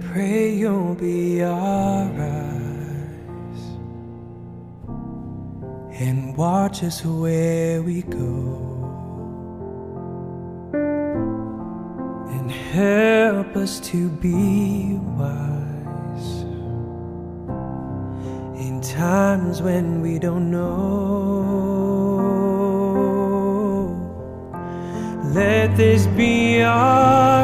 pray you'll be our eyes and watch us where we go. And help us to be wise in times when we don't know. Let this be our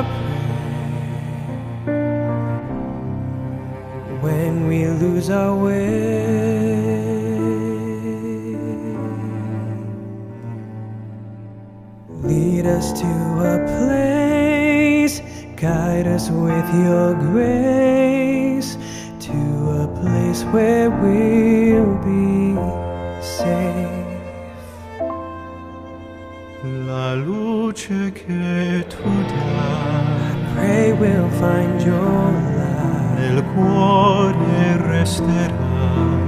we lose our way. Lead us to a place, guide us with your grace to a place where we'll be safe. La luce che tu dai Pray we'll find your light nel cuore resterà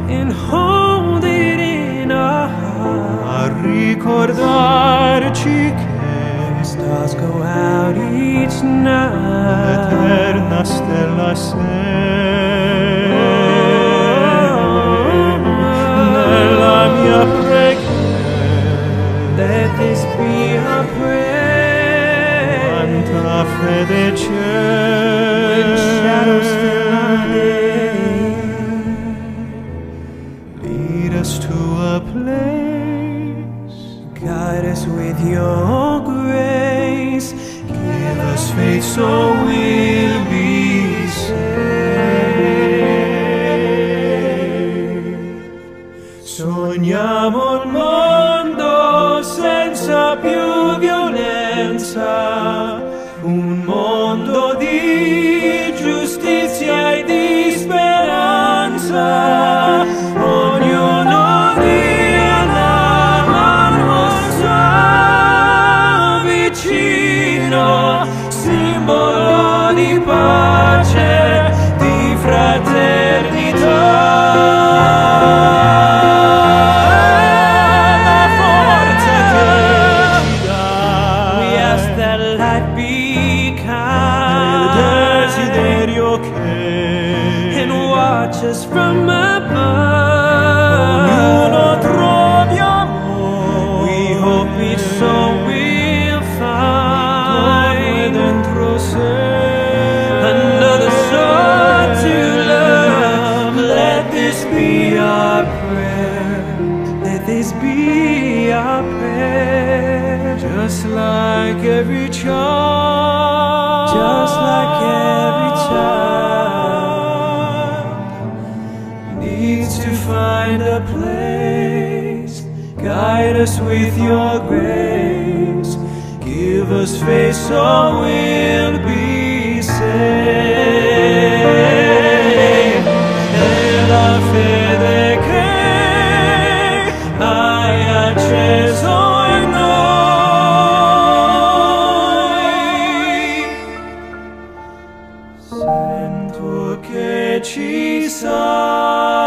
and hold it in our heart. a ricordarci che Stars go out each night. l'eterna stella sei us to a place. Guide us with your grace. give us faith so we'll be saved. Sogniamo un mondo senza più violenza, and watch us from ognuno be our prayer. just like every child Just like every child needs to find a place. Guide us with your grace. Give us faith so we'll be saved. beside.